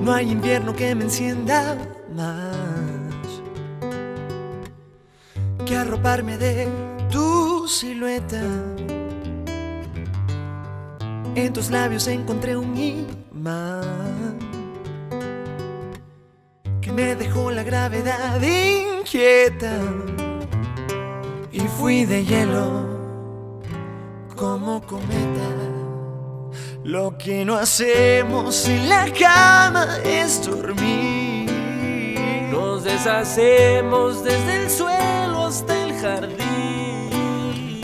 No hay invierno que me encienda más que arroparme de tu silueta. En tus labios encontré un imán que me dejó la gravedad inquieta y fui de hielo como cometa. Lo que no hacemos en la cama es dormir. Nos deshacemos desde el suelo hasta el jardín.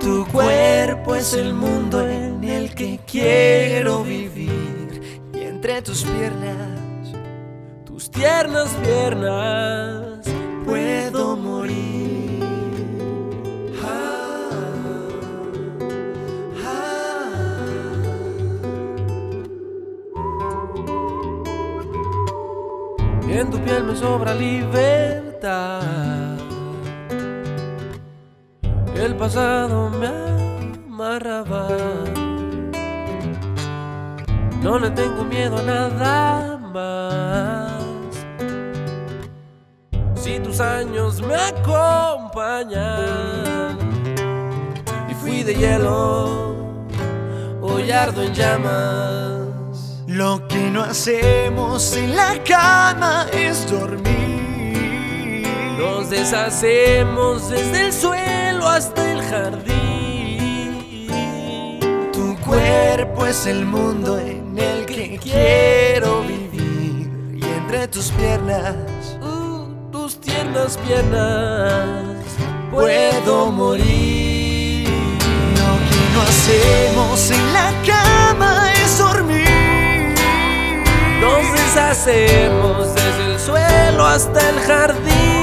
Tu cuerpo es el mundo en el que quiero vivir. Y entre tus piernas, tus tiernas piernas, puedo En tu piel me sobra libertad. El pasado me amarraba. No le tengo miedo a nada más. Si tus años me acompañan y fui de hielo, hoy ardo en llamas. Lo que no hacemos en la cama es dormir. Nos deshacemos desde el suelo hasta el jardín. Tu cuerpo es el mundo en el que quiero vivir. Y entre tus piernas, uh, tus tiernas piernas, puedo morir. Lo que no hacemos en la cama Nos deshacemos desde el suelo hasta el jardín.